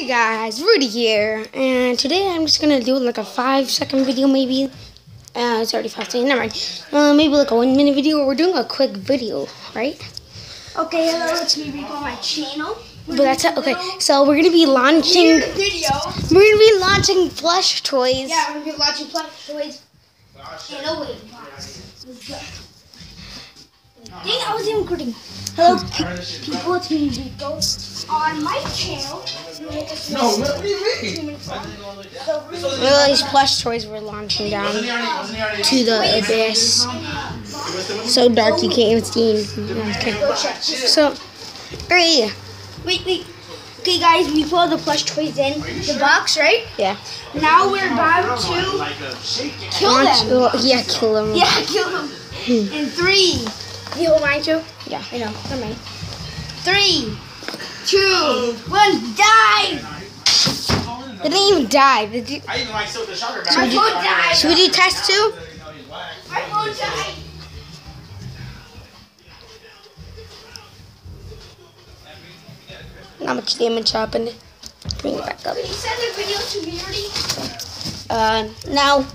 Hey guys, Rudy here, and today I'm just gonna do like a five second video maybe. Uh, it's already five seconds, never mind. Uh, maybe like a one minute video. We're doing a quick video, right? Okay, hello, it's me Rico on my channel. But that's it. Okay, so we're gonna be launching. video. We're gonna be launching plush toys. Yeah, we're gonna be launching plush toys in a waiting box. Dang, I was even recording. Hello, people, it's me Rico on my channel. No, what do you mean? All these plush toys we're launching down Wasn't he already, wasn't he already? to the abyss. So dark you can't even see anything. Okay. So, three. Wait, wait. Okay, guys, we put all the plush toys in the box, right? Yeah. Now we're about to kill Launch, them. well, yeah, kill them. Yeah, kill them. Hmm. In three. You hold mine too? Yeah. I know. Never mind. Three, two, one, die! They didn't even die. Did you, I even like so the shocker My bag. phone died. should we do test two? My phone died. Not much damage happened. Bring it back up. Can you send the video to me already? Uh, now